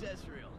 Jezreel.